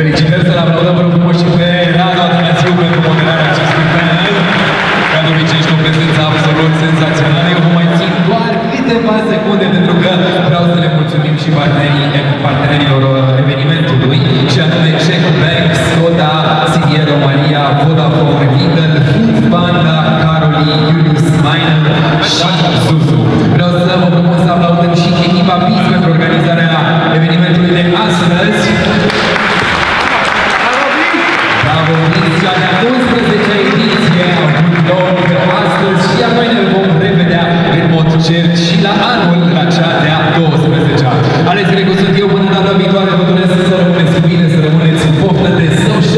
Felicitări să-l aplaudăm vă frumos și pe Radu Atanasiu pentru moderarea acestui panel. Ca de obicei este o prezență absolut senzațională. Eu vă mai țin doar câteva secunde pentru că vreau să le mulțumim și partenerii, partenerilor uh, evenimentului și anume Check Bank, Soda, Sirie România, Vodafone, Lidl, Food Panda, Caroli, Julius Minor și Zuzu. Vreau să vă propun să aplaudăm și echipa BIS pentru organizarea Se for